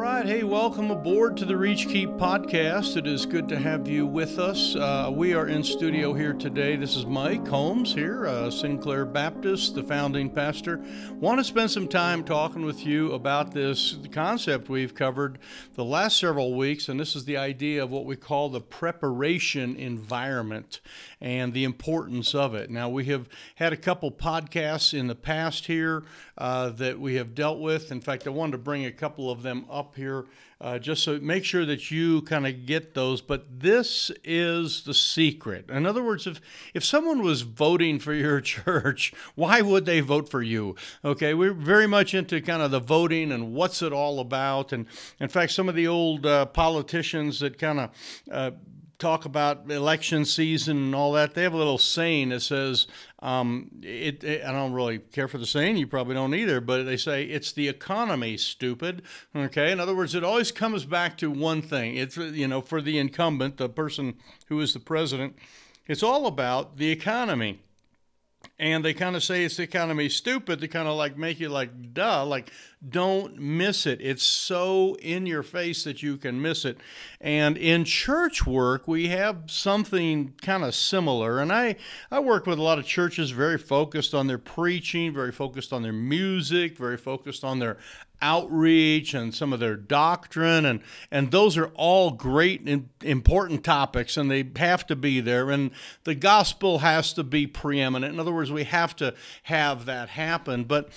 right. Hey, welcome aboard to the Reach Keep podcast. It is good to have you with us. Uh, we are in studio here today. This is Mike Holmes here, uh, Sinclair Baptist, the founding pastor. Want to spend some time talking with you about this concept we've covered the last several weeks, and this is the idea of what we call the preparation environment and the importance of it. Now, we have had a couple podcasts in the past here uh, that we have dealt with. In fact, I wanted to bring a couple of them up here uh, just so make sure that you kind of get those. But this is the secret. In other words, if if someone was voting for your church, why would they vote for you? Okay, we're very much into kind of the voting and what's it all about. And in fact, some of the old uh, politicians that kind of uh, talk about election season and all that, they have a little saying that says, um, it, it, I don't really care for the saying, you probably don't either, but they say it's the economy, stupid. Okay, in other words, it always comes back to one thing. It's, you know, for the incumbent, the person who is the president, it's all about the economy and they kind of say it's the economy stupid to kind of like make you like duh like don't miss it. It's so in your face that you can miss it. And in church work we have something kind of similar. And i i work with a lot of churches very focused on their preaching very focused on their music very focused on their outreach and some of their doctrine and and those are all great and important topics and they have to be there and the gospel has to be preeminent. In other words we have to have that happen. But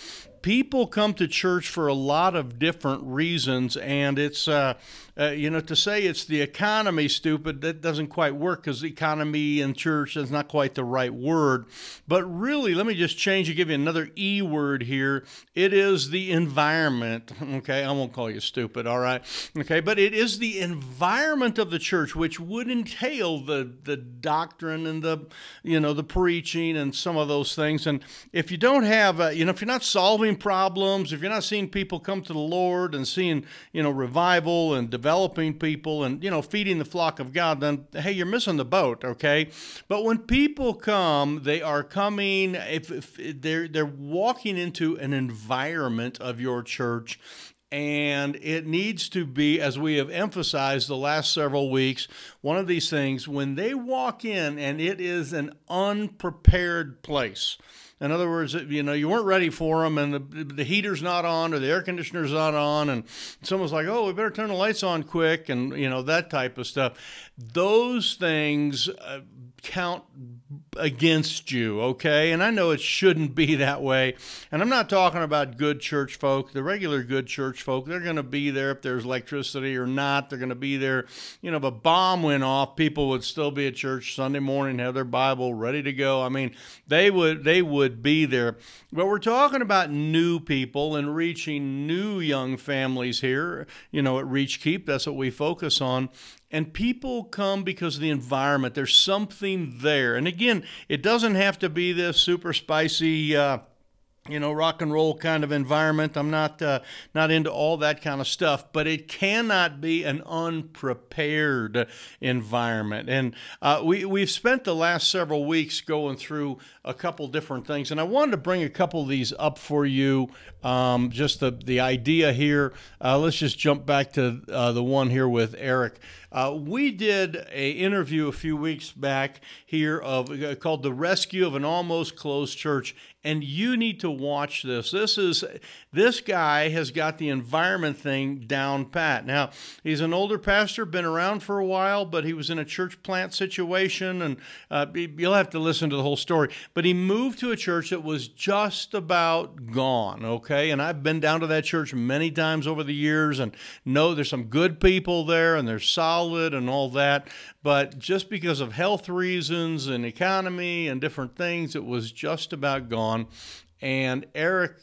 people come to church for a lot of different reasons, and it's uh, uh, you know to say it's the economy stupid that doesn't quite work because economy and church is not quite the right word. But really, let me just change and give you another e word here. It is the environment. Okay, I won't call you stupid. All right. Okay, but it is the environment of the church which would entail the the doctrine and the you know the preaching and some of those things. And if you don't have uh, you know if you're not solving problems, if you're not seeing people come to the Lord and seeing, you know, revival and developing people and, you know, feeding the flock of God, then hey, you're missing the boat, okay? But when people come, they are coming if, if they're they're walking into an environment of your church and it needs to be, as we have emphasized the last several weeks, one of these things when they walk in and it is an unprepared place. In other words, you know, you weren't ready for them, and the, the heater's not on or the air conditioner's not on, and someone's like, "Oh, we better turn the lights on quick," and you know that type of stuff. Those things uh, count against you, okay? And I know it shouldn't be that way. And I'm not talking about good church folk, the regular good church folk. They're going to be there if there's electricity or not. They're going to be there. You know, if a bomb went off, people would still be at church Sunday morning, have their Bible ready to go. I mean, they would they would be there. But we're talking about new people and reaching new young families here, you know, at Reach Keep. That's what we focus on. And people come because of the environment. There's something there. And again, it doesn't have to be this super spicy. Uh, you know, rock and roll kind of environment. I'm not uh, not into all that kind of stuff, but it cannot be an unprepared environment. And uh, we we've spent the last several weeks going through a couple different things, and I wanted to bring a couple of these up for you. Um, just the the idea here. Uh, let's just jump back to uh, the one here with Eric. Uh, we did a interview a few weeks back here of uh, called "The Rescue of an Almost Closed Church," and you need to watch this. This is this guy has got the environment thing down pat. Now he's an older pastor, been around for a while, but he was in a church plant situation, and uh, you'll have to listen to the whole story. But he moved to a church that was just about gone. Okay, and I've been down to that church many times over the years, and know there's some good people there, and they're solid and all that. But just because of health reasons and economy and different things, it was just about gone. And Eric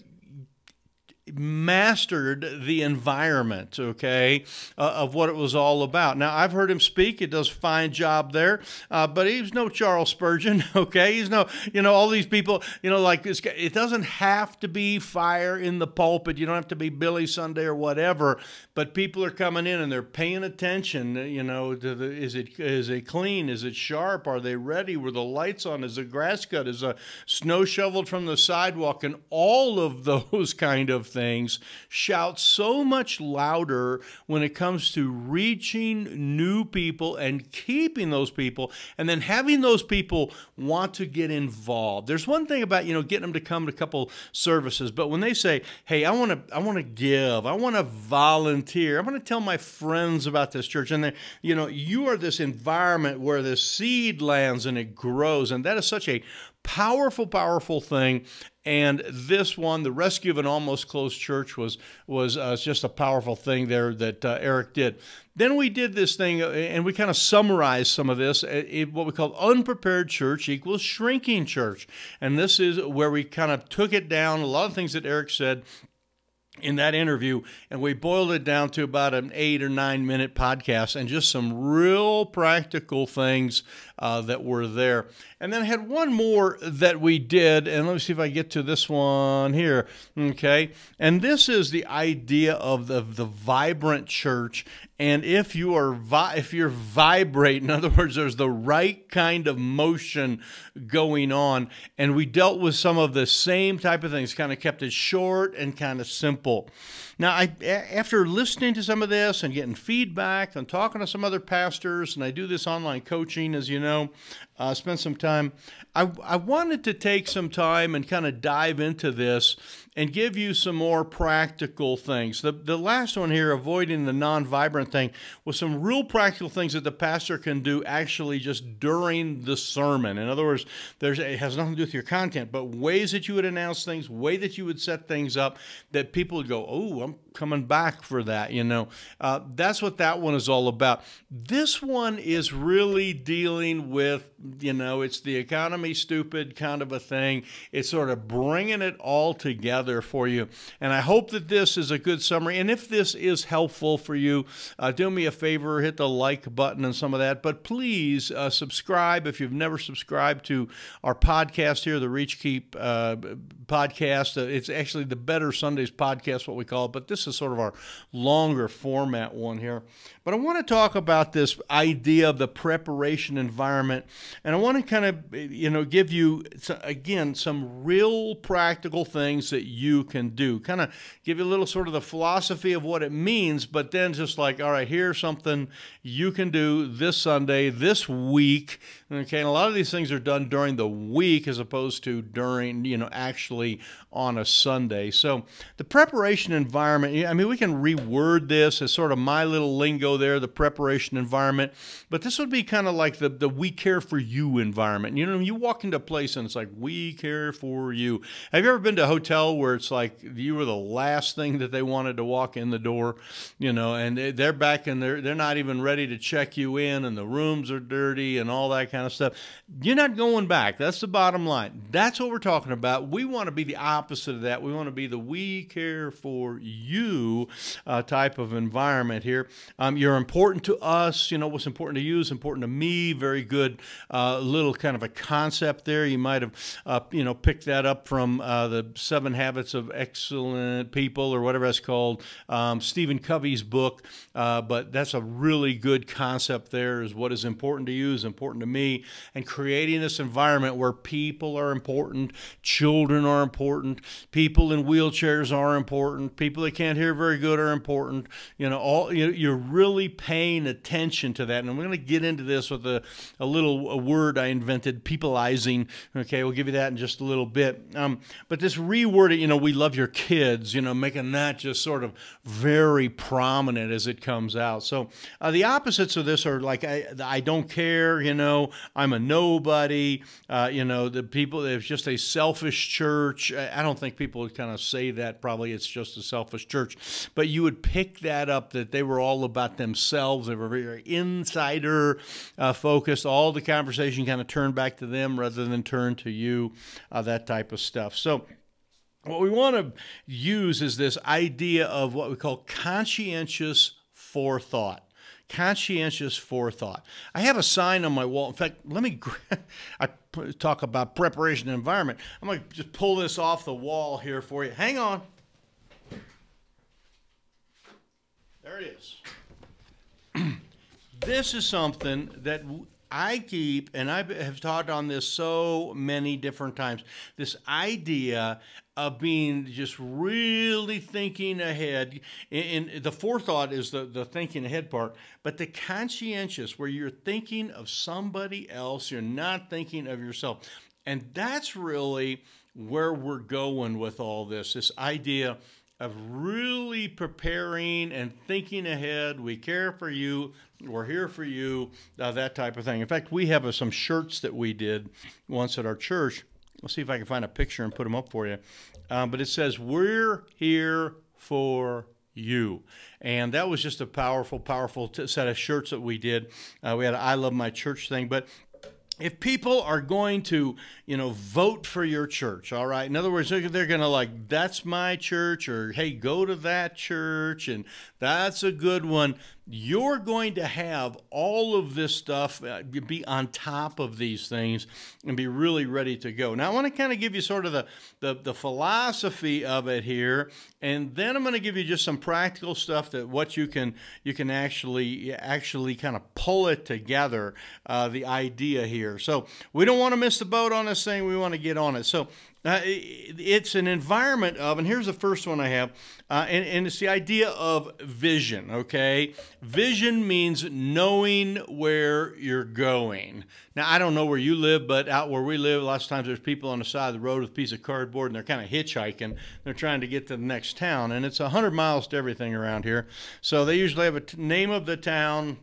mastered the environment, okay, uh, of what it was all about. Now, I've heard him speak. He does a fine job there, uh, but he's no Charles Spurgeon, okay? He's no, you know, all these people, you know, like this guy. It doesn't have to be fire in the pulpit. You don't have to be Billy Sunday or whatever, but people are coming in and they're paying attention, you know, the, is it is it clean? Is it sharp? Are they ready? Were the lights on? Is the grass cut? Is a snow shoveled from the sidewalk? And all of those kind of things things shout so much louder when it comes to reaching new people and keeping those people and then having those people want to get involved. There's one thing about, you know, getting them to come to a couple services, but when they say, "Hey, I want to I want to give. I want to volunteer. I want to tell my friends about this church." And then, you know, you are this environment where the seed lands and it grows, and that is such a powerful, powerful thing. And this one, the rescue of an almost closed church, was was uh, just a powerful thing there that uh, Eric did. Then we did this thing, uh, and we kind of summarized some of this. Uh, what we call unprepared church equals shrinking church, and this is where we kind of took it down. A lot of things that Eric said in that interview, and we boiled it down to about an eight or nine minute podcast and just some real practical things uh, that were there. And then I had one more that we did, and let me see if I get to this one here. Okay, and this is the idea of the, the vibrant church. And if you are vi- if you're vibrate, in other words, there's the right kind of motion going on, and we dealt with some of the same type of things, kind of kept it short and kind of simple. Now, I, after listening to some of this and getting feedback and talking to some other pastors, and I do this online coaching, as you know, uh, spent some time. I, I wanted to take some time and kind of dive into this and give you some more practical things. The, the last one here, avoiding the non vibrant thing, was some real practical things that the pastor can do actually just during the sermon. In other words, there's, it has nothing to do with your content, but ways that you would announce things, way that you would set things up that people would go, oh, I'm coming back for that, you know. Uh, that's what that one is all about. This one is really dealing with, you know, it's the economy stupid kind of a thing. It's sort of bringing it all together for you. And I hope that this is a good summary. And if this is helpful for you, uh, do me a favor, hit the like button and some of that. But please uh, subscribe if you've never subscribed to our podcast here, the Reach Keep uh, podcast. Uh, it's actually the Better Sundays podcast, what we call it. But this is sort of our longer format one here. But I want to talk about this idea of the preparation environment, and I want to kind of, you know, give you again some real practical things that you can do. Kind of give you a little sort of the philosophy of what it means, but then just like, all right, here's something you can do this Sunday, this week. Okay, and a lot of these things are done during the week as opposed to during, you know, actually on a Sunday. So the preparation environment, I mean, we can reword this as sort of my little lingo there, the preparation environment, but this would be kind of like the, the we care for you environment. You know, you walk into a place and it's like, we care for you. Have you ever been to a hotel where it's like you were the last thing that they wanted to walk in the door, you know, and they're back and they're, they're not even ready to check you in and the rooms are dirty and all that kind of stuff. You're not going back. That's the bottom line. That's what we're talking about. We want to be the opposite of that. We want to be the we care for you uh, type of environment here. Um, you're important to us. You know, what's important to you is important to me. Very good uh, little kind of a concept there. You might have, uh, you know, picked that up from uh, the Seven Habits of Excellent People or whatever that's called, um, Stephen Covey's book. Uh, but that's a really good concept there is what is important to you is important to me. And creating this environment where people are important, children are important, people in wheelchairs are important, people that can't hear very good are important. You know, all you're really paying attention to that. And I'm going to get into this with a, a little a word I invented, peopleizing. Okay, we'll give you that in just a little bit. Um, but this rewording, you know, we love your kids, you know, making that just sort of very prominent as it comes out. So uh, the opposites of this are like, I, I don't care, you know, I'm a nobody, uh, you know, the people, it's just a selfish church. I don't think people would kind of say that. Probably it's just a selfish church. But you would pick that up that they were all about themselves. They were very insider uh, focused. All the conversation kind of turned back to them rather than turn to you, uh, that type of stuff. So, what we want to use is this idea of what we call conscientious forethought conscientious forethought. I have a sign on my wall. In fact, let me I talk about preparation environment. I'm going to just pull this off the wall here for you. Hang on. There it is. this is something that I keep, and I have taught on this so many different times, this idea of being just really thinking ahead. And the forethought is the, the thinking ahead part, but the conscientious, where you're thinking of somebody else, you're not thinking of yourself. And that's really where we're going with all this this idea of really preparing and thinking ahead. We care for you. We're here for you. Uh, that type of thing. In fact, we have uh, some shirts that we did once at our church. Let's see if I can find a picture and put them up for you. Um, but it says, We're here for you. And that was just a powerful, powerful set of shirts that we did. Uh, we had I Love My Church thing. But if people are going to, you know, vote for your church, all right. In other words, they're, going to like, that's my church, or hey, go to that church, and that's a good one you're going to have all of this stuff uh, be on top of these things and be really ready to go. Now, I want to kind of give you sort of the, the, the philosophy of it here, and then I'm going to give you just some practical stuff that what you can you can actually actually kind of pull it together. Uh, the idea here. So we don't want to miss the boat on this thing. We want to get on it. So uh, it's an environment of, and here's the first one I have, uh, and, and it's the idea of vision, okay? Vision means knowing where you're going. Now, I don't know where you live, but out where we live, lots of times there's people on the side of the road with a piece of cardboard and they're kind of hitchhiking. They're trying to get to the next town, and it's 100 miles to everything around here. So they usually have a t- name of the town,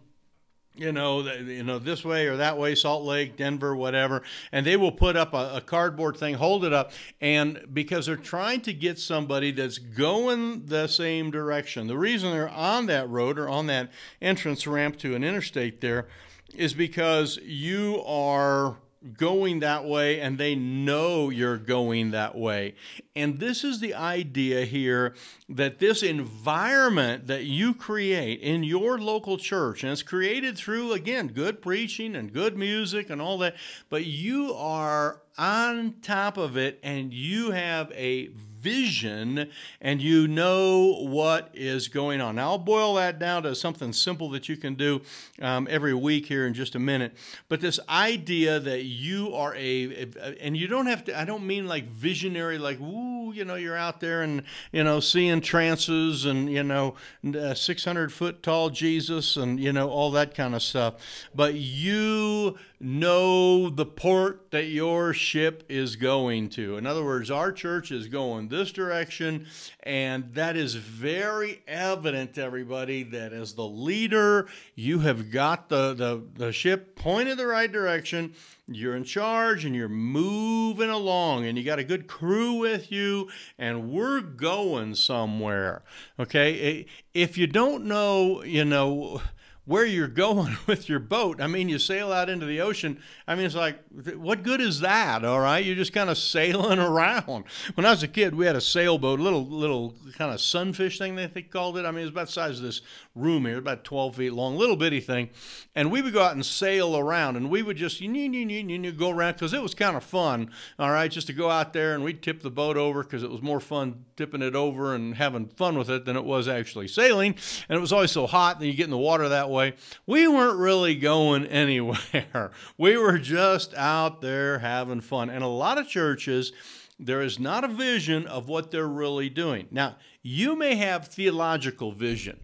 you know, you know, this way or that way, Salt Lake, Denver, whatever, and they will put up a, a, cardboard thing, hold it up, and because they're trying to get somebody that's going the same direction. The reason they're on that road or on that entrance ramp to an interstate there is because you are going that way and they know you're going that way. And this is the idea here that this environment that you create in your local church, and it's created through, again, good preaching and good music and all that, but you are on top of it and you have a vision and you know what is going on. Now, I'll boil that down to something simple that you can do um, every week here in just a minute. But this idea that you are a, and you don't have to, I don't mean like visionary, like, woo, you know, you're out there and, you know, seeing trances and, you know, 600 foot tall Jesus and, you know, all that kind of stuff. But you know the port that your ship is going to. In other words, our church is going this direction, and that is very evident to everybody that as the leader, you have got the, the, the ship pointed the right direction. You're in charge and you're moving along, and you got a good crew with you, and we're going somewhere. Okay? If you don't know, you know, where you're going with your boat. I mean, you sail out into the ocean. I mean, it's like, what good is that? All right, you're just kind of sailing around. When I was a kid, we had a sailboat, little little kind of sunfish thing they called it. I mean, it was about the size of this room here, about 12 feet long, little bitty thing. And we would go out and sail around, and we would just you, you, you, you go around because it was kind of fun. All right, just to go out there and we'd tip the boat over because it was more fun tipping it over and having fun with it than it was actually sailing. And it was always so hot, and you get in the water that way way, we weren't really going anywhere. We were just out there having fun. And a lot of churches, there is not a vision of what they're really doing. Now, you may have theological vision.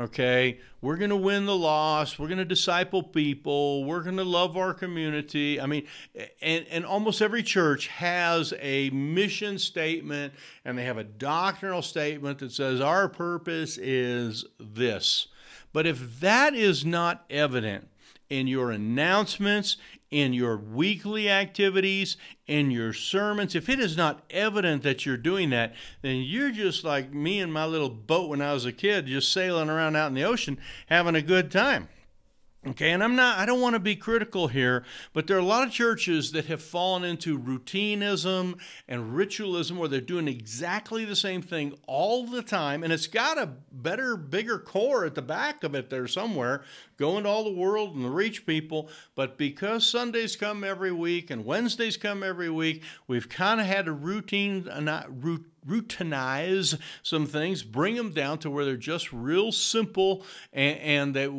Okay, we're going to win the lost. We're going to disciple people. We're going to love our community. I mean, and, and almost every church has a mission statement and they have a doctrinal statement that says our purpose is this. But if that is not evident in your announcements, in your weekly activities, in your sermons, if it is not evident that you're doing that, then you're just like me and my little boat when I was a kid, just sailing around out in the ocean having a good time. Okay, and I'm not, I don't want to be critical here, but there are a lot of churches that have fallen into routineism and ritualism where they're doing exactly the same thing all the time. And it's got a better, bigger core at the back of it there somewhere, going to all the world and reach people. But because Sundays come every week and Wednesdays come every week, we've kind of had a routine, uh, not routine routinize some things, bring them down to where they're just real simple and, and that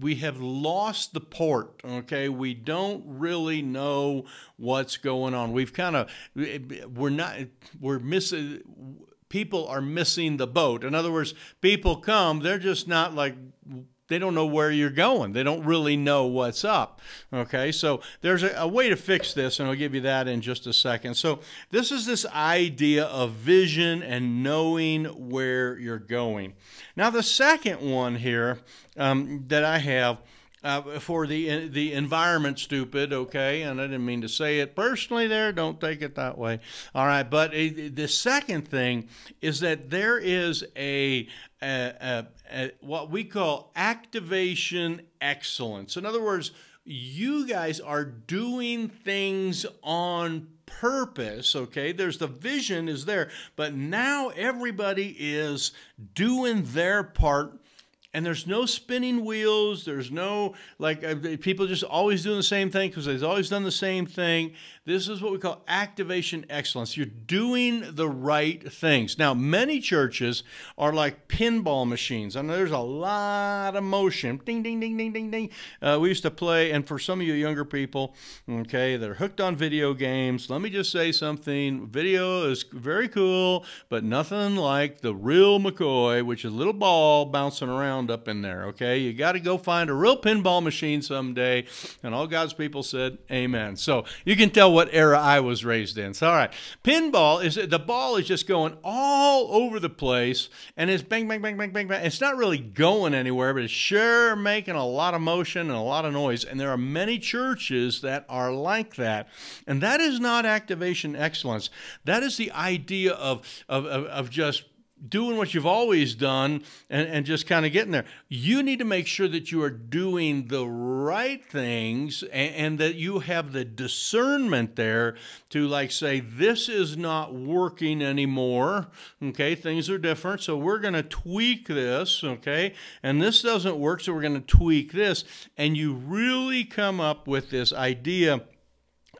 we have lost the port. Okay. We don't really know what's going on. We've kind of, we're not, we're missing, people are missing the boat. In other words, people come, they're just not like they don't know where you're going. They don't really know what's up. Okay, so there's a, a, way to fix this, and I'll give you that in just a second. So, this is this idea of vision and knowing where you're going. Now, the second one here um, that I have uh, for the the environment stupid, okay, and I didn't mean to say it personally there. Don't take it that way. All right, but the second thing is that there is a, a, a, a what we call activation excellence. In other words, you guys are doing things on purpose okay there's the vision is there but now everybody is doing their part and there's no spinning wheels. There's no like uh, people just always doing the same thing because they've always done the same thing. This is what we call activation excellence. You're doing the right things. Now, many churches are like pinball machines. I know there's a lot of motion. Ding, ding, ding, ding, ding, ding. Uh, we used to play, and for some of you younger people, okay, that are hooked on video games, let me just say something. Video is very cool, but nothing like the real McCoy, which is a little ball bouncing around up in there, okay? You got to go find a real pinball machine someday. And all God's people said, Amen. So you can tell what era I was raised in. So, all right. Pinball is the ball is just going all over the place and it's bang, bang, bang, bang, bang, bang. It's not really going anywhere, but it's sure making a lot of motion and a lot of noise. And there are many churches that are like that. And that is not activation excellence. That is the idea of, of, of, of just doing what you've always done and, and just kind of getting there. You need to make sure that you are doing the right things and, and, that you have the discernment there to like say, this is not working anymore. Okay, things are different. So we're going to tweak this. Okay, and this doesn't work. So we're going to tweak this. And you really come up with this idea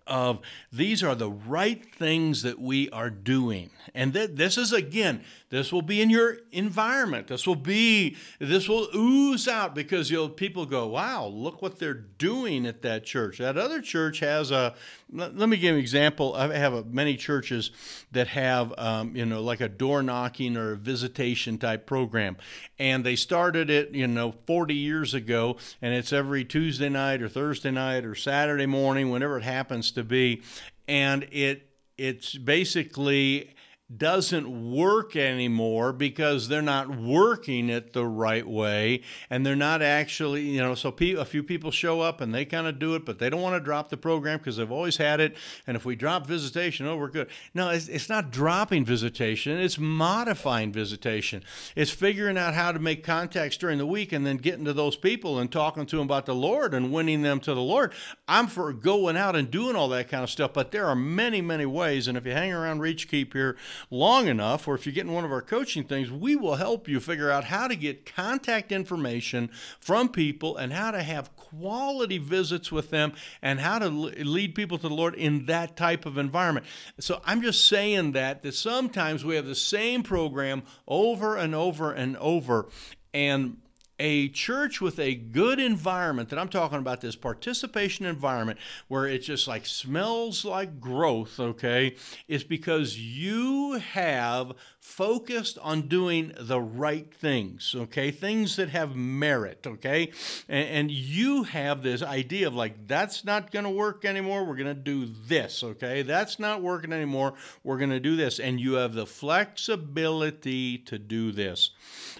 of these are the right things that we are doing. And th- this is, again, this will be in your environment. This will be, this will ooze out because you'll, people go, wow, look what they're doing at that church. That other church has a, let, let me give an example. I have a, many churches that have, um, you know, like a door knocking or a visitation type program. And they started it, you know, 40 years ago, and it's every Tuesday night or Thursday night or Saturday morning, whenever it happens to be. And it, it's basically doesn't work anymore because they're not working it the right way and they're not actually you know so a few people show up and they kind of do it but they don't want to drop the program because they've always had it and if we drop visitation oh we're good. No it's, it's not dropping visitation it's modifying visitation. It's figuring out how to make contacts during the week and then getting to those people and talking to them about the lord and winning them to the lord. I'm for going out and doing all that kind of stuff but there are many many ways and if you hang around reach keep here long enough, or if you get in one of our coaching things, we will help you figure out how to get contact information from people and how to have quality visits with them and how to lead people to the Lord in that type of environment. So I'm just saying that that sometimes we have the same program over and over and over and a church with a good environment that I'm talking about, this participation environment where it just like smells like growth, okay, is because you have focused on doing the right things, okay? Things that have merit, okay? And, and you have this idea of like, that's not going to work anymore. We're going to do this, okay? That's not working anymore. We're going to do this. And you have the flexibility to do this.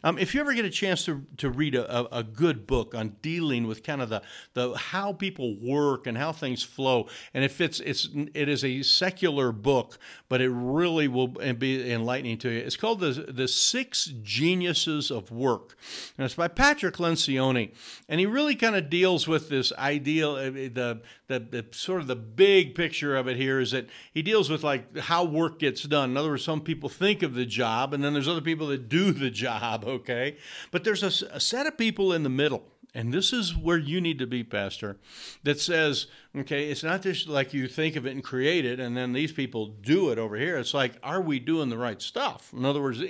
Um, if you ever get a chance to, to read a, a, good book on dealing with kind of the, the how people work and how things flow, and if it's, it's, it is a secular book, but it really will be enlightening to it's called the, the Six Geniuses of Work. And it's by Patrick Lencioni. And he really kind of deals with this ideal, uh, the, the, the sort of the big picture of it here is that he deals with like how work gets done. In other words, some people think of the job, and then there's other people that do the job, okay? But there's a, a set of people in the middle and this is where you need to be, Pastor, that says, okay, it's not just like you think of it and create it, and then these people do it over here. It's like, are we doing the right stuff? In other words,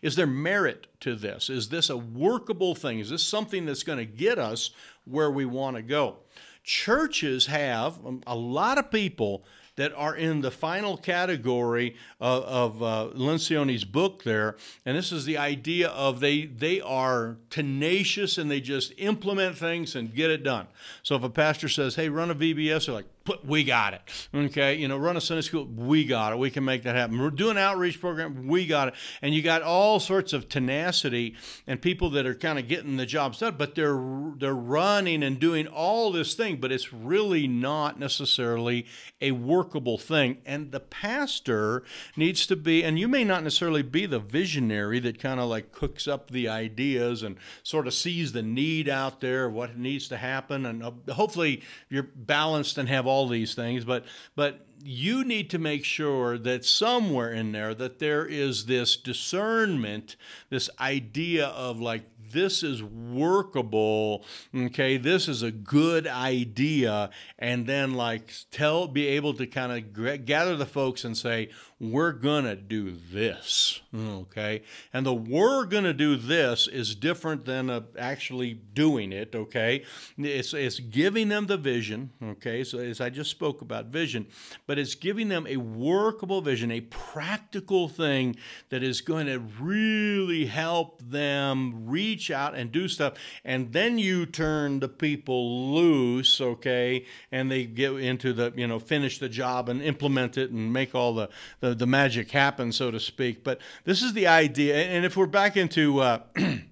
is there merit to this? Is this a workable thing? Is this something that's going to get us where we want to go? Churches have um, a lot of people that are in the final category of, of uh, Lencioni's book there. And this is the idea of they, they are tenacious and they just implement things and get it done. So if a pastor says, hey, run a VBS, they're like, we got it. Okay, you know, run a Sunday school, we got it. We can make that happen. We're doing outreach program, we got it. And you got all sorts of tenacity and people that are kind of getting the jobs done, but they're they're running and doing all this thing, but it's really not necessarily a workable thing. And the pastor needs to be, and you may not necessarily be the visionary that kind of like cooks up the ideas and sort of sees the need out there, what needs to happen, and uh, hopefully you're balanced and have these things, but but you need to make sure that somewhere in there that there is this discernment, this idea of like this is workable okay? This is a good idea. And then like tell be able to kind of gather the folks and say we're going to do this. Okay. And the we're going to do this is different than uh, actually doing it. Okay. It's, it's giving them the vision. Okay. So, as I just spoke about vision, but it's giving them a workable vision, a practical thing that is going to really help them reach out and do stuff. And then you turn the people loose. Okay. And they get into the, you know, finish the job and implement it and make all the, the the, magic happen, so to speak. But this is the idea. And if we're back into uh,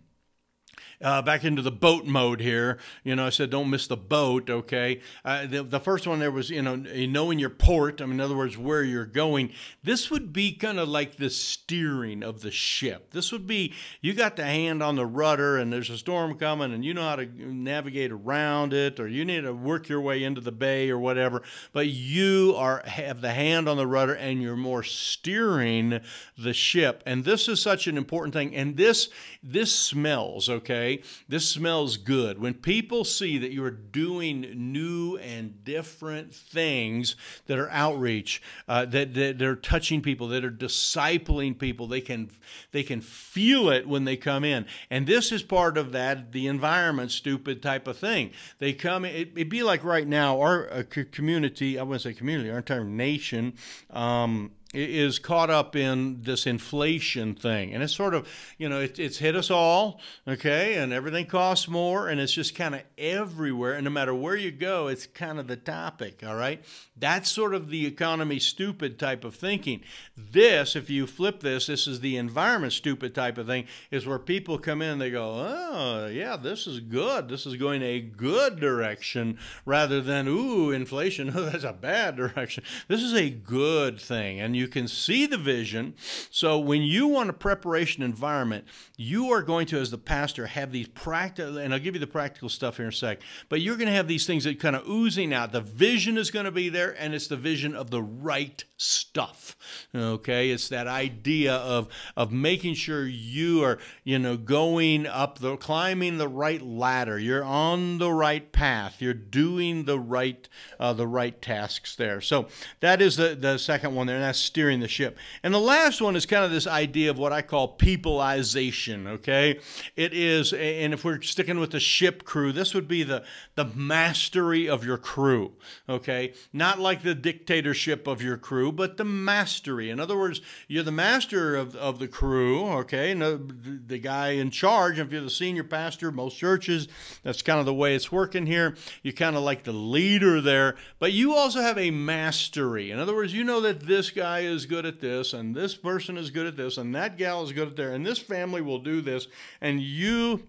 uh, back into the boat mode here. You know, I said don't miss the boat. Okay, uh, the, the first one there was you know knowing your port. I mean, in other words, where you're going. This would be kind of like the steering of the ship. This would be you got the hand on the rudder, and there's a storm coming, and you know how to navigate around it, or you need to work your way into the bay or whatever. But you are have the hand on the rudder, and you're more steering the ship. And this is such an important thing. And this this smells okay okay? This smells good. When people see that you are doing new and different things that are outreach, uh, that, that are touching people, that are discipling people, they can they can feel it when they come in. And this is part of that the environment stupid type of thing. They come. It, would be like right now our uh, community. I wouldn't say community. Our entire nation. Um, is caught up in this inflation thing. And it's sort of, you know, it, it's hit us all, okay? And everything costs more, and it's just kind of everywhere. And no matter where you go, it's kind of the topic, all right? That's sort of the economy stupid type of thinking. This, if you flip this, this is the environment stupid type of thing, is where people come in and they go, oh, yeah, this is good. This is going a good direction rather than, ooh, inflation, oh, that's a bad direction. This is a good thing. And you can see the vision. So when you want a preparation environment, you are going to, as the pastor, have these practical, and I'll give you the practical stuff here in a sec, but you're going to have these things that kind of oozing out. The vision is going to be there, and it's the vision of the right stuff. Okay, it's that idea of of making sure you are, you know, going up the climbing the right ladder. You're on the right path. You're doing the right uh, the right tasks there. So that is the the second one there, and that's steering the ship. And the last one is kind of this idea of what I call peopleization, okay? It is, and if we're sticking with the ship crew, this would be the, the mastery of your crew, okay? Not like the dictatorship of your crew, but the mastery. In other words, you're the master of, of the crew, okay? And the, the guy in charge, if you're the senior pastor, most churches, that's kind of the way it's working here. You're kind of like the leader there, but you also have a mastery. In other words, you know that this guy guy is good at this, and this person is good at this, and that gal is good at there, and this family will do this, and you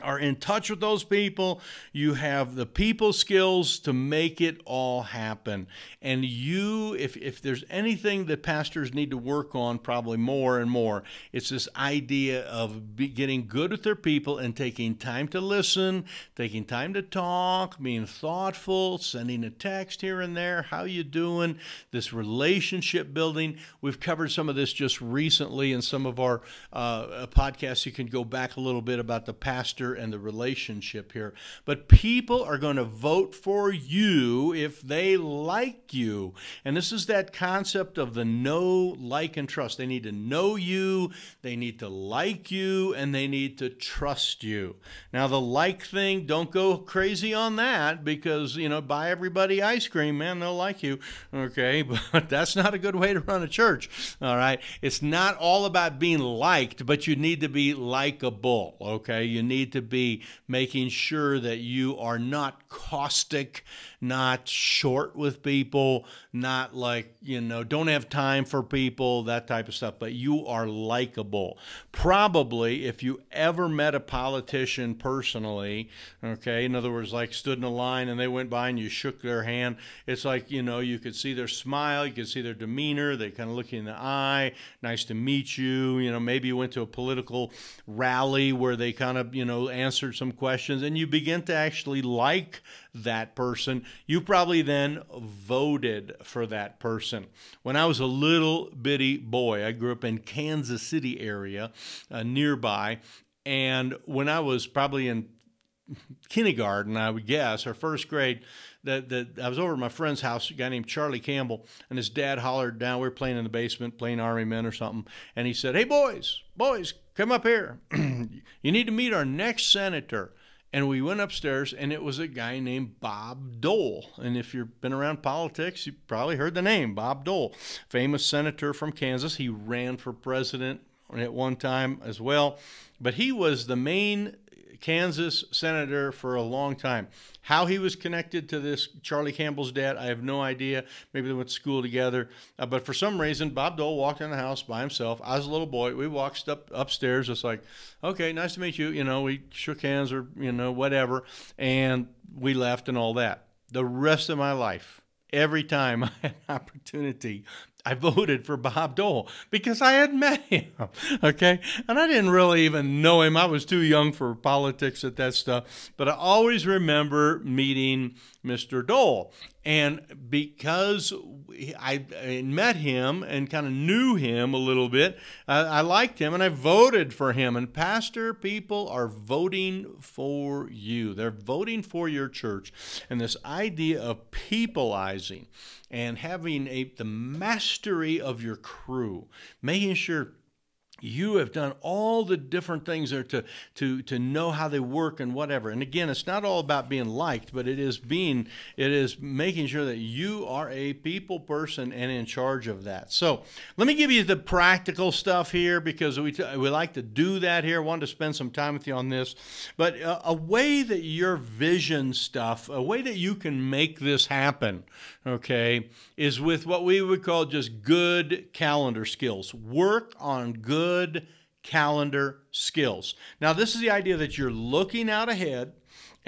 are in touch with those people. You have the people skills to make it all happen. And you, if, if there's anything that pastors need to work on, probably more and more, it's this idea of getting good with their people and taking time to listen, taking time to talk, being thoughtful, sending a text here and there. How you doing? This relationship building. We've covered some of this just recently in some of our uh, podcasts. You can go back a little bit about the pastor and the relationship here. But people are going to vote for you if they like you. And this is that concept of the know, like, and trust. They need to know you, they need to like you, and they need to trust you. Now, the like thing, don't go crazy on that because, you know, buy everybody ice cream, man, they'll like you. Okay, but that's not a good way to run a church. All right. It's not all about being liked, but you need to be likable. Okay. You need to be making sure that you are not caustic, not short with people, not like, you know, don't have time for people, that type of stuff, but you are likable. Probably if you ever met a politician personally, okay, in other words, like stood in a line and they went by and you shook their hand, it's like, you know, you could see their smile, you could see their demeanor, they kind of look you in the eye, nice to meet you, you know, maybe you went to a political rally where they kind of, you know, answered some questions and you begin to actually like that person. You probably then voted for that person. When I was a little bitty boy, I grew up in Kansas City area uh, nearby, and when I was probably in kindergarten, I would guess, or first grade, that, that I was over at my friend's house, a guy named Charlie Campbell, and his dad hollered down. We were playing in the basement, playing Army Men or something, and he said, "Hey boys, boys, come up here. you need to meet our next senator." And we went upstairs, and it was a guy named Bob Dole. And if you've been around politics, you probably heard the name Bob Dole, famous senator from Kansas. He ran for president at one time as well. But he was the main Kansas senator for a long time. How he was connected to this Charlie Campbell's dad, I have no idea. Maybe they went to school together. Uh, but for some reason, Bob Dole walked in the house by himself. I was a little boy. We walked up upstairs. It's like, okay, nice to meet you. You know, we shook hands or you know whatever, and we left and all that. The rest of my life, every time I had an opportunity, I voted for Bob Dole because I had met him. Okay. And I didn't really even know him. I was too young for politics at that stuff. But I always remember meeting Mr. Dole. And because I, met him and kind of knew him a little bit, I, liked him and I voted for him. And pastor people are voting for you, they're voting for your church. And this idea of peopleizing and having a, the mastery of your crew, making sure you have done all the different things there to, to, to know how they work and whatever. And again, it's not all about being liked, but it is being, it is making sure that you are a people person and in charge of that. So let me give you the practical stuff here because we, we like to do that here. I wanted to spend some time with you on this. But a, a way that your vision stuff, a way that you can make this happen, okay, is with what we would call just good calendar skills. Work on good good calendar skills. Now, this is the idea that you're looking out ahead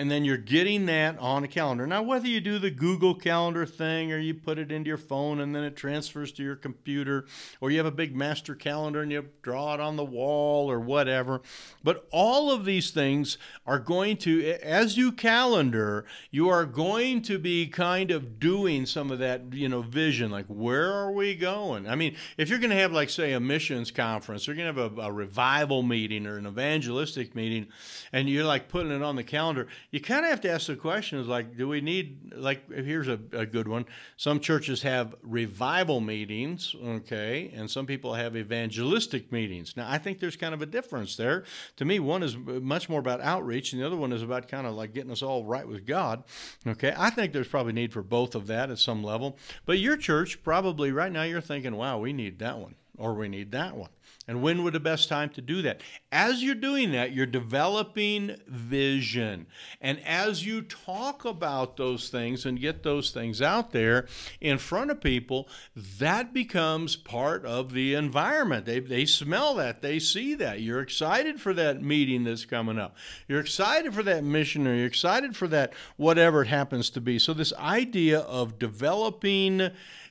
and then you're getting that on a calendar. Now, whether you do the Google Calendar thing or you put it into your phone and then it transfers to your computer, or you have a big master calendar and you draw it on the wall or whatever, but all of these things are going to, as you calendar, you are going to be kind of doing some of that, you know, vision, like where are we going? I mean, if you're going to have, like, say, a missions conference, or you're going to have a, a revival meeting or an evangelistic meeting, and you're like putting it on the calendar, you kind of have to ask the questions like, do we need, like, here's a, a good one. Some churches have revival meetings, okay, and some people have evangelistic meetings. Now, I think there's kind of a difference there. To me, one is much more about outreach, and the other one is about kind of like getting us all right with God, okay. I think there's probably need for both of that at some level. But your church, probably right now, you're thinking, wow, we need that one or we need that one. And when would the best time to do that? As you're doing that, you're developing vision. And as you talk about those things and get those things out there in front of people, that becomes part of the environment. They, they smell that, they see that. You're excited for that meeting that's coming up. You're excited for that mission, or you're excited for that whatever it happens to be. So, this idea of developing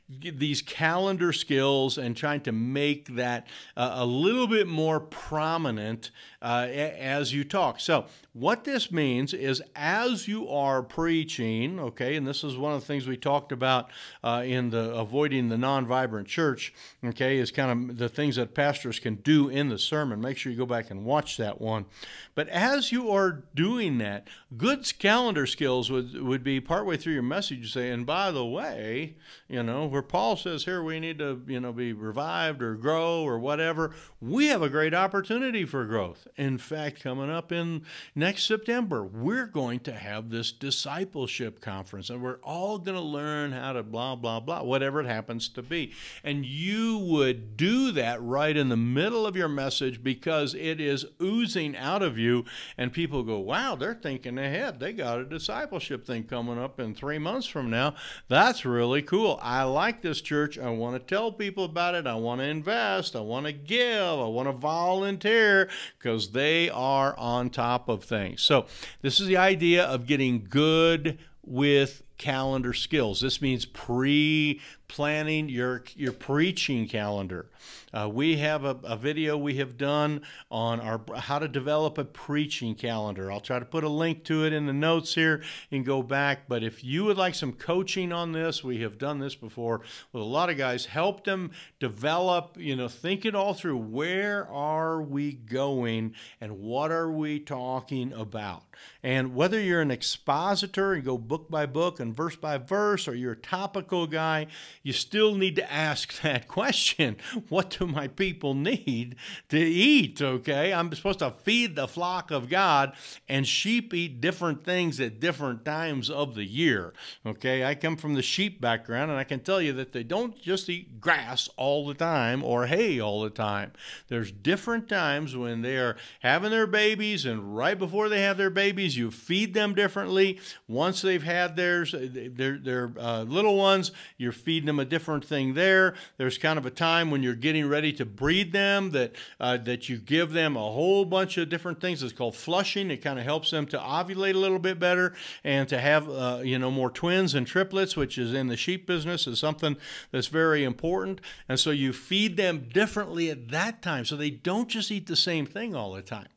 these calendar skills and trying to make that uh, a little bit more prominent uh, as you talk. So, what this means is as you are preaching, okay, and this is one of the things we talked about uh, in the avoiding the non vibrant church, okay, is kind of the things that pastors can do in the sermon. Make sure you go back and watch that one. But as you are doing that, good calendar skills would, would be partway through your message, say, and by the way, you know, where Paul says here we need to, you know, be revived or grow or whatever, we have a great opportunity for growth. In fact, coming up in next September, we're going to have this discipleship conference and we're all going to learn how to blah, blah, blah, whatever it happens to be. And you would do that right in the middle of your message because it is oozing out of you. And people go, wow, they're thinking ahead. They got a discipleship thing coming up in three months from now. That's really cool. I like this church. I want to tell people about it. I want to invest. I want to give. I want to volunteer because they are on top of things. So, this is the idea of getting good with calendar skills. This means pre planning your your preaching calendar. Uh, we have a, a, video we have done on our how to develop a preaching calendar. I'll try to put a link to it in the notes here and go back. But if you would like some coaching on this, we have done this before with a lot of guys. Help them develop. You know, think it all through. Where are we going, and what are we talking about? And whether you're an expositor and go book by book and verse by verse, or you're a topical guy, you still need to ask that question What do my people need to eat? Okay, I'm supposed to feed the flock of God, and sheep eat different things at different times of the year. Okay, I come from the sheep background, and I can tell you that they don't just eat grass all the time or hay all the time. There's different times when they are having their babies, and right before they have their babies, you feed them differently. Once they've had theirs, their, their uh, little ones, you're feeding them a different thing there. There's kind of a time when you're getting ready to breed them that uh, that you give them a whole bunch of different things. It's called flushing. It kind of helps them to ovulate a little bit better and to have uh, you know more twins and triplets, which is in the sheep business is something that's very important. And so you feed them differently at that time, so they don't just eat the same thing all the time.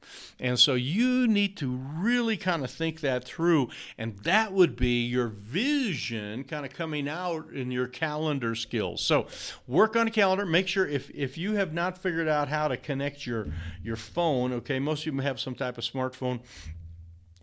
And so you need to really kind of think that through, and that would be your vision kind of coming out in your calendar skills. So work on a calendar. Make sure if, if you have not figured out how to connect your your phone, okay, most of you have some type of smartphone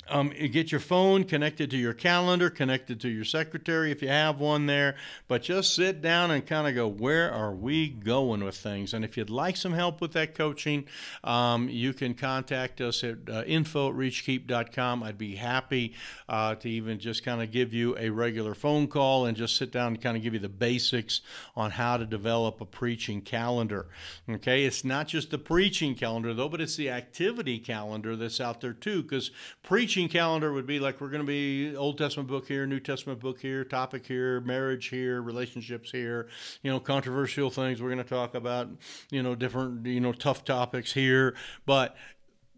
um, get your phone connected to your calendar, connected to your secretary if you have one there, but just sit down and kind of go, where are we going with things? And if you'd like some help with that coaching, um, you can contact us at uh, info at reachkeep.com. I'd be happy uh, to even just kind of give you a regular phone call and just sit down and kind of give you the basics on how to develop a preaching calendar. Okay, it's not just the preaching calendar though, but it's the activity calendar that's out there too, because preaching teaching calendar would be like we're going to be Old Testament book here, New Testament book here, topic here, marriage here, relationships here, you know, controversial things we're going to talk about, you know, different, you know, tough topics here. But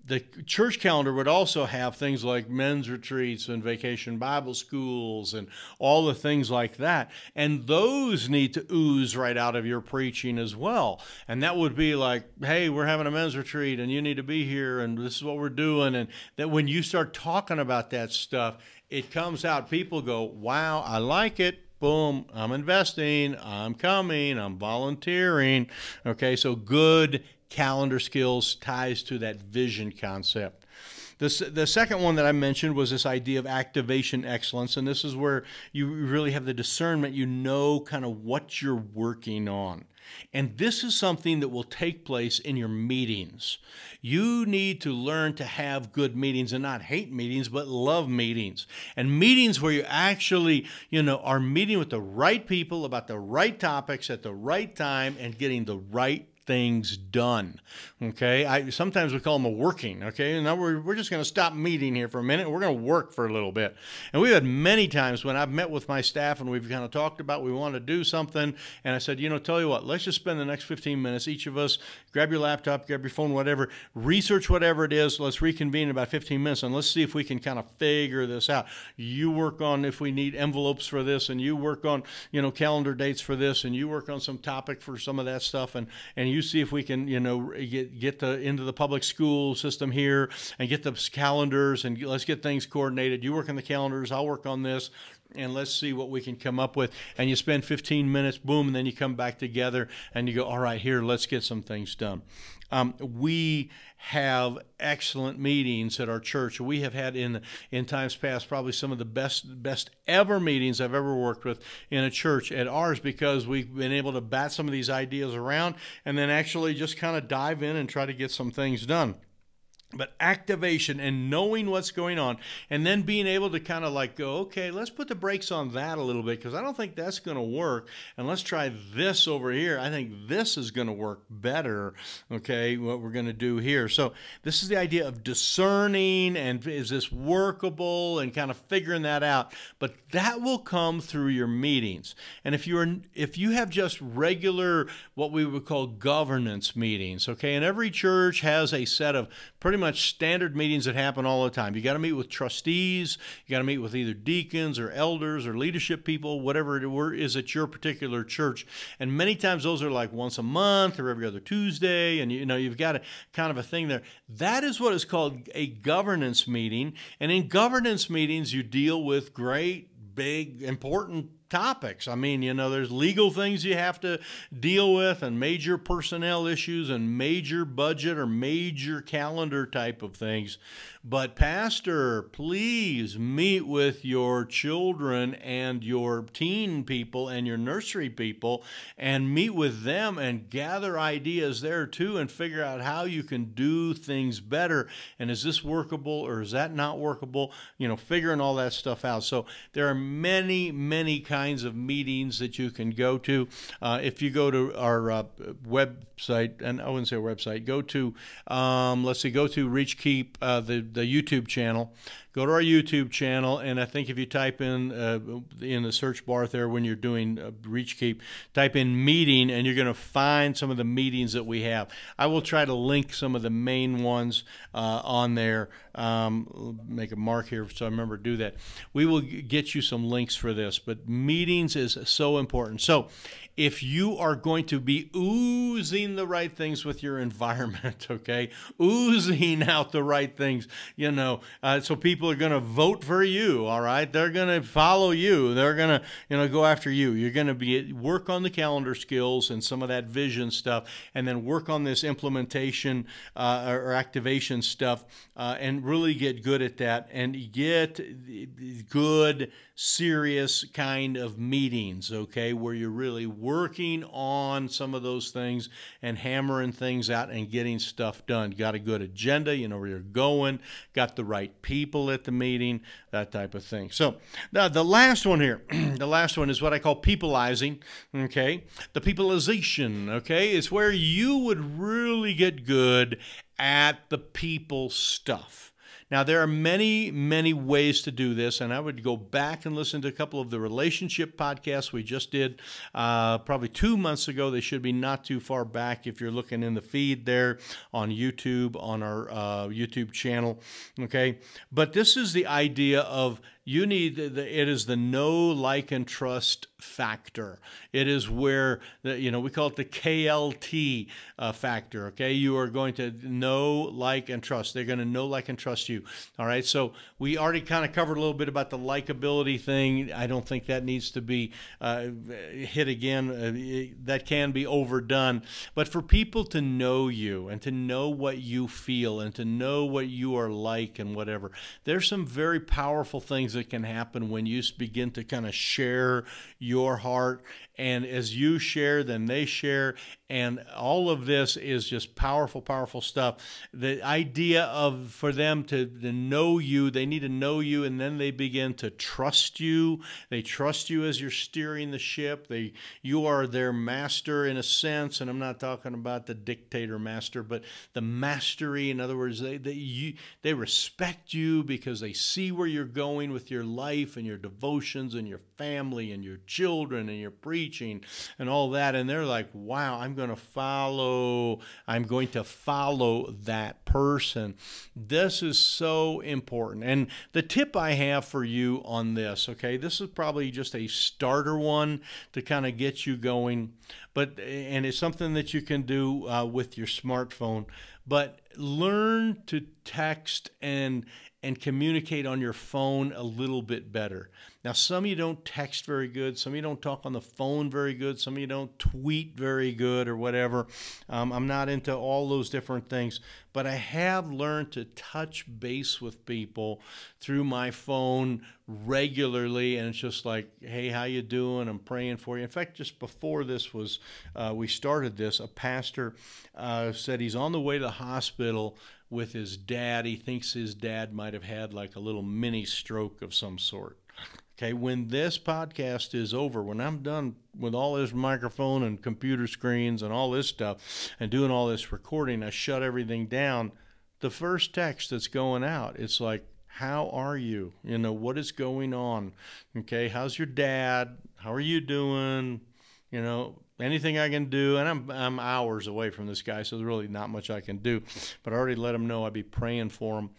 the church calendar would also have things like men's retreats and vacation Bible schools and all the things like that. And those need to ooze right out of your preaching as well. And that would be like, hey, we're having a men's retreat and you need to be here and this is what we're doing. And that when you start talking about that stuff, it comes out. People go, wow, I like it boom, I'm investing, I'm coming, I'm volunteering. Okay, so good calendar skills ties to that vision concept. The, the second one that I mentioned was this idea of activation excellence, and this is where you really have the discernment, you know kind of what you're working on. And this is something that will take place in your meetings. You need to learn to have good meetings and not hate meetings, but love meetings. And meetings where you actually, you know, are meeting with the right people about the right topics at the right time and getting the right things done. Okay, I sometimes we call them a working. Okay, and now we're, we're just going to stop meeting here for a minute. We're going to work for a little bit. And we've had many times when I've met with my staff and we've kind of talked about we want to do something, and I said, you know, tell you what, let's just spend the next 15 minutes. Each of us grab your laptop, grab your phone, whatever, research whatever it is. Let's reconvene in about 15 minutes and let's see if we can kind of figure this out. You work on if we need envelopes for this, and you work on you know calendar dates for this, and you work on some topic for some of that stuff, and and you see if we can you know get get the into the public school system here and get the calendars and let's get things coordinated. You work on the calendars, I'll work on this and let's see what we can come up with. And you spend 15 minutes, boom, and then you come back together and you go, all right, here, let's get some things done. Um, we have excellent meetings at our church. We have had in in times past probably some of the best best ever meetings I've ever worked with in a church at ours because we've been able to bat some of these ideas around and then actually just kind of dive in and try to get some things done but activation and knowing what's going on and then being able to kind of like go okay let's put the brakes on that a little bit because i don't think that's going to work and let's try this over here. I think this is going to work better okay what we're going to do here. So this is the idea of discerning and is this workable and kind of figuring that out but that will come through your meetings. And if you're if you have just regular what we would call governance meetings okay and every church has a set of pretty much standard meetings that happen all the time. You got to meet with trustees, you got to meet with either deacons or elders or leadership people, whatever it is at your particular church. And many times those are like once a month or every other Tuesday, and you know you've got a kind of a thing there. That is what is called a governance meeting. And in governance meetings, you deal with great, big, important topics. I mean, you know, there's legal things you have to deal with, and major personnel issues, and major budget or major calendar type of things. But, Pastor, please meet with your children and your teen people and your nursery people and meet with them and gather ideas there too and figure out how you can do things better. And is this workable or is that not workable? You know, figuring all that stuff out. So, there are many, many kinds of meetings that you can go to. Uh, if you go to our uh, website, and I wouldn't say website, go to, um, let's see, go to Reach Keep, uh, the the YouTube channel. Go to our YouTube channel, and I think if you type in uh, in the search bar there when you're doing uh, Reach Keep, type in meeting, and you're going to find some of the meetings that we have. I will try to link some of the main ones uh, on there. Um, make a mark here so I remember to do that. We will get you some links for this, but meetings is so important. So if you are going to be oozing the right things with your environment, okay, oozing out the right things, you know, uh, so people are going to vote for you, all right? They're going to follow you. They're going to, you know, go after you. You're going to be work on the calendar skills and some of that vision stuff, and then work on this implementation uh, or activation stuff, uh, and really get good at that and get good serious kind of meetings, okay, where you're really working on some of those things and hammering things out and getting stuff done. Got a good agenda, you know where you're going, got the right people at the meeting, that type of thing. So, now the last one here, the last one is what I call peopleizing, okay? The peopleization, okay, is where you would really get good at the people stuff. Now, there are many, many ways to do this, and I would go back and listen to a couple of the relationship podcasts we just did uh, probably two months ago. They should be not too far back if you're looking in the feed there on YouTube, on our uh, YouTube channel. Okay. But this is the idea of you need the, it is the know like and trust factor. It is where the, you know we call it the klt uh, factor okay? You are going to know like and trust. They're going to know like and trust you all right? So we already kind of covered a little bit about the likability thing. I don't think that needs to be uh, hit again. Uh, that can be overdone. But for people to know you and to know what you feel and to know what you are like and whatever there's some very powerful things things that can happen when you begin to kind of share your heart. And as you share, then they share. and all of this is just powerful, powerful stuff. The idea of for them to, to know you, they need to know you, and then they begin to trust you. They trust you as you're steering the ship. They you are their master in a sense, and I'm not talking about the dictator master, but the mastery. In other words, they they you, they respect you because they see where you're going with your life and your devotions and your family and your children and your preaching and all that, and they're like, wow, I'm going to follow, I'm going to follow that person. This is so important. And the tip I have for you on this, okay, this is probably just a starter one to kind of get you going, but, and it's something that you can do uh, with your smartphone, but learn to text and, and communicate on your phone a little bit better. Now, some of you don't text very good. Some of you don't talk on the phone very good. Some of you don't tweet very good or whatever. Um, I'm not into all those different things, but I have learned to touch base with people through my phone regularly, and it's just like, "Hey, how you doing? I'm praying for you." In fact, just before this was, uh, we started this. A pastor uh, said he's on the way to the hospital with his dad. He thinks his dad might have had like a little mini stroke of some sort. Okay, when this podcast is over, when I'm done with all this microphone and computer screens and all this stuff and doing all this recording, I shut everything down. The first text that's going out, it's like, How are you? You know, what is going on? Okay, how's your dad? How are you doing? You know, anything I can do, and I'm I'm hours away from this guy, so there's really not much I can do. But I already let him know I'd be praying for him.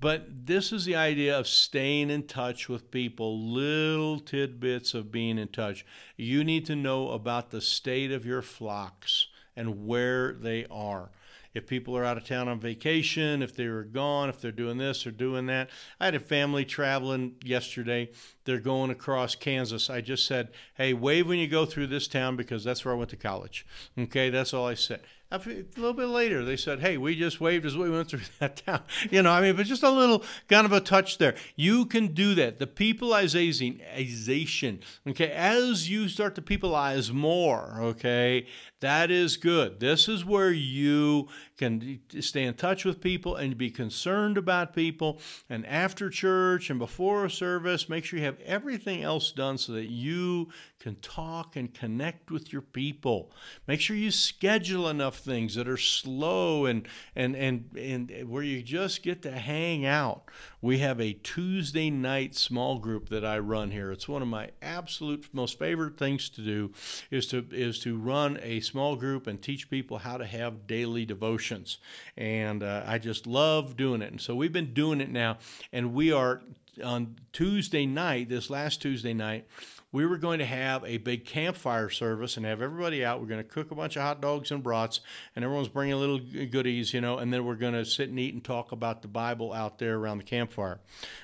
But this is the idea of staying in touch with people, little tidbits of being in touch. You need to know about the state of your flocks and where they are if people are out of town on vacation, if they're gone, if they're doing this or doing that. I had a family traveling yesterday. They're going across Kansas. I just said, hey, wave when you go through this town because that's where I went to college. Okay, that's all I said. A little bit later, they said, "Hey, we just waved as we went through that town." You know, I mean, but just a little kind of a touch there. You can do that. The peopleization, okay, as you start to peopleize more, okay, that is good. This is where you can stay in touch with people and be concerned about people. And after church and before a service, make sure you have everything else done so that you can talk and connect with your people. Make sure you schedule enough things that are slow and and and and where you just get to hang out. We have a Tuesday night small group that I run here. It's one of my absolute most favorite things to do is to is to run a small group and teach people how to have daily devotions. And uh, I just love doing it. And so we've been doing it now, and we are on Tuesday night, this last Tuesday night, we were going to have a big campfire service and have everybody out. We're going to cook a bunch of hot dogs and brats, and everyone's bringing little goodies, you know, and then we're going to sit and eat and talk about the Bible out there around the campfire.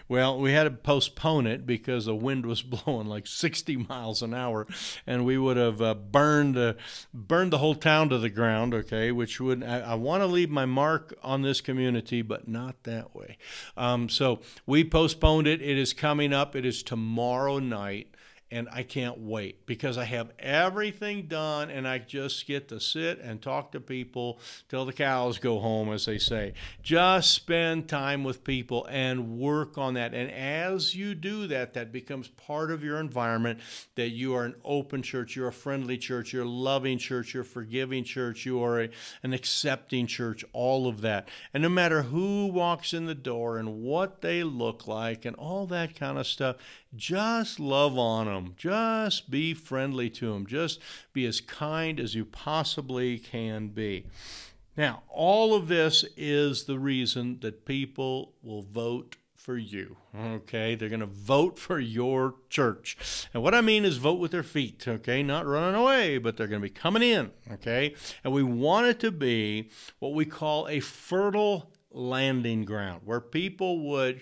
Well, we had to postpone it because the wind was blowing like 60 miles an hour, and we would have uh, burned uh, burned the whole town to the ground. Okay, which would I, I want to leave my mark on this community, but not that way. Um, so we postponed it. It is coming up. It is tomorrow night and I can't wait because I have everything done and I just get to sit and talk to people till the cows go home, as they say. Just spend time with people and work on that. And as you do that, that becomes part of your environment that you are an open church, you're a friendly church, you're a loving church, you're a forgiving church, you are a, an accepting church, all of that. And no matter who walks in the door and what they look like and all that kind of stuff, just love on them. Just be friendly to them. Just be as kind as you possibly can be. Now, all of this is the reason that people will vote for you. Okay, they're going to vote for your church. And what I mean is vote with their feet, okay, not running away, but they're going to be coming in, okay? And we want it to be what we call a fertile landing ground where people would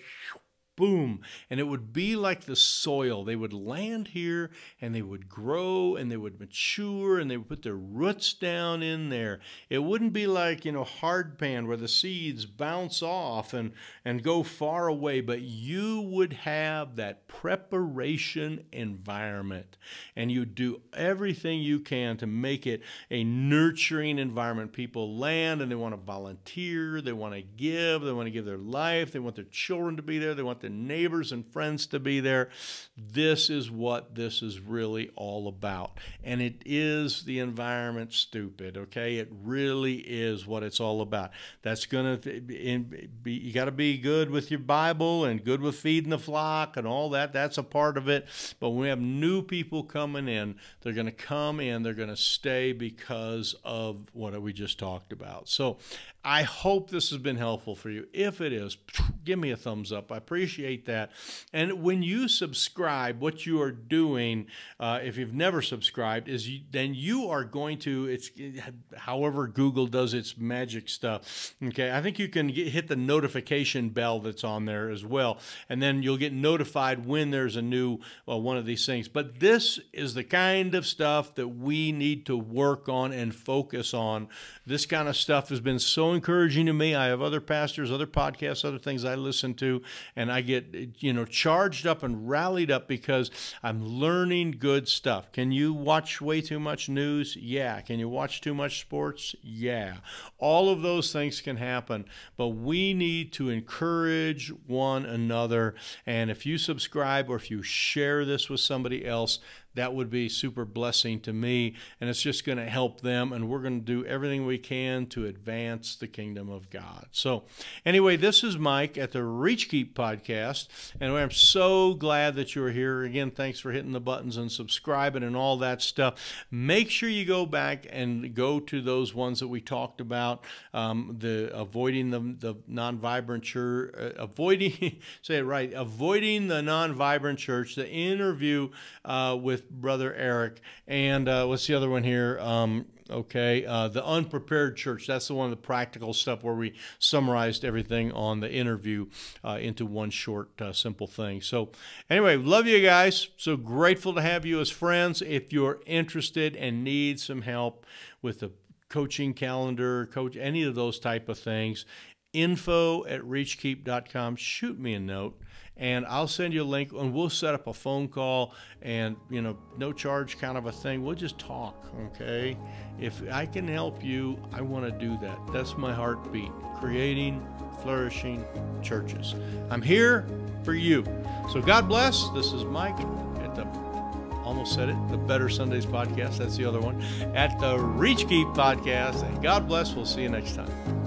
boom. And it would be like the soil. They would land here and they would grow and they would mature and they would put their roots down in there. It wouldn't be like, you know, hard pan where the seeds bounce off and, and go far away, but you would have that preparation environment and you do everything you can to make it a nurturing environment. People land and they want to volunteer, they want to give, they want to give their life, they want their children to be there, they want their neighbors and friends to be there. This is what this is really all about. And it is the environment stupid, okay? It really is what it's all about. That's going to be, you got to be good with your Bible and good with feeding the flock and all that. That's a part of it. But when we have new people coming in, they're going to come in, they're going to stay because of what we just talked about. So I hope this has been helpful for you. If it is, give me a thumbs up. I appreciate that. And when you subscribe, what you are doing, uh, if you've never subscribed, is you, then you are going to, it's however Google does its magic stuff. Okay, I think you can get, hit the notification bell that's on there as well. And then you'll get notified when there's a new uh, one of these things. But this is the kind of stuff that we need to work on and focus on. This kind of stuff has been so encouraging to me. I have other pastors, other podcasts, other things I listen to, and I get, you know, charged up and rallied up because I'm learning good stuff. Can you watch way too much news? Yeah. Can you watch too much sports? Yeah. All of those things can happen, but we need to encourage one another. And if you subscribe or if you share this with somebody else, that would be super blessing to me and it's just going to help them and we're going to do everything we can to advance the kingdom of god. So anyway this is mike at the reach keep podcast and i'm so glad that you're here. Again thanks for hitting the buttons and subscribing and all that stuff. Make sure you go back and go to those ones that we talked about um, the avoiding the, the non-vibrant church uh, avoiding say it right avoiding the non-vibrant church the interview uh, with Brother Eric. And uh, what's the other one here? Um, okay, uh, the unprepared church. That's the one of the practical stuff where we summarized everything on the interview uh, into one short, uh, simple thing. So, anyway, love you guys. So grateful to have you as friends. If you're interested and need some help with the coaching calendar, coach any of those type of things, info at reachkeep.com. Shoot me a note and I'll send you a link and we'll set up a phone call and you know no charge kind of a thing. We'll just talk, okay? If I can help you, I want to do that. That's my heartbeat. Creating flourishing churches. I'm here for you. So God bless. This is Mike at the almost said it, the Better Sundays podcast. That's the other one. At the Reach Keep podcast. And God bless. We'll see you next time.